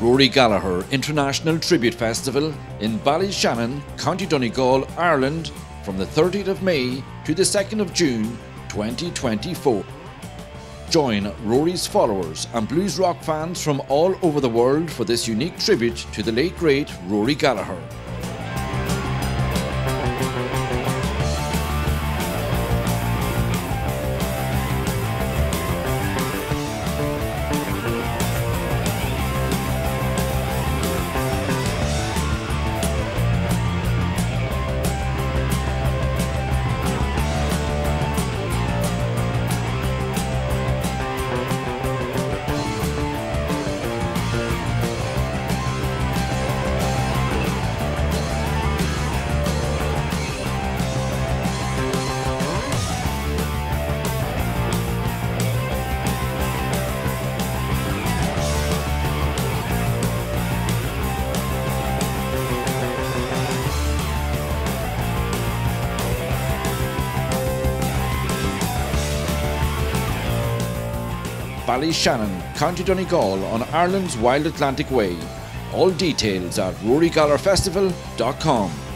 Rory Gallagher International Tribute Festival in Ballyshannon, County Donegal, Ireland from the 30th of May to the 2nd of June 2024. Join Rory's followers and blues rock fans from all over the world for this unique tribute to the late great Rory Gallagher. Ballyshannon, County Donegal on Ireland's Wild Atlantic Way. All details at rorygallagherfestival.com.